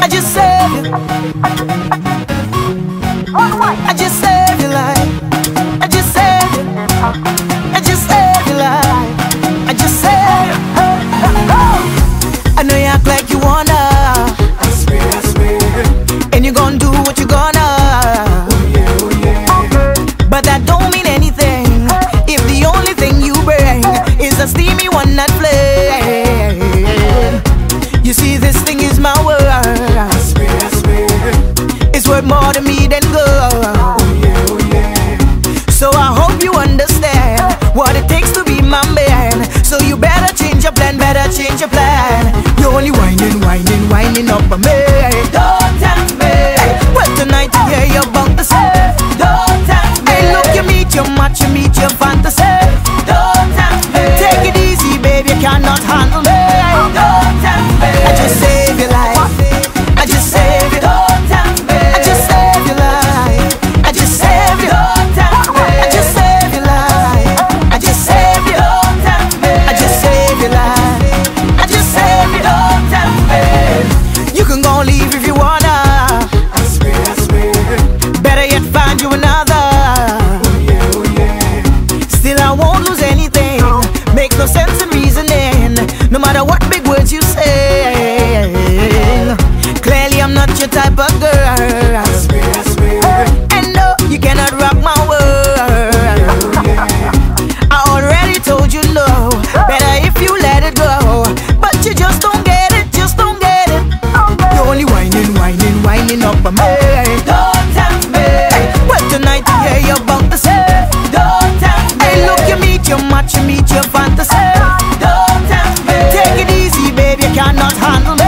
Há de ser get more to me than gold. Oh yeah, oh yeah. So I hope you understand what it takes to be my man. So you better change your plan, better change your plan. You only whining, whining, whining up a man. lose anything. Make no sense in reasoning. No matter what cannot handle